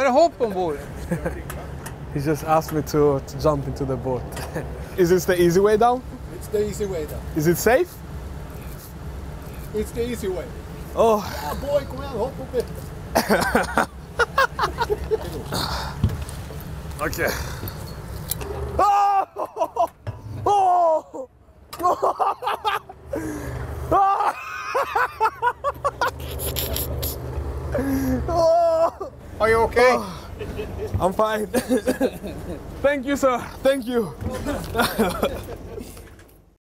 Vad är det hopp ombord? He just asked me to, to jump into the boat. Is this the easy way down? It's the easy way down. Is it safe? It's the easy way. Oh, Ah, boy, kom igen, hoppa upp. okay. Oh! Oh! Oh! Are you okay? Oh. I'm fine. Thank you, sir. Thank you.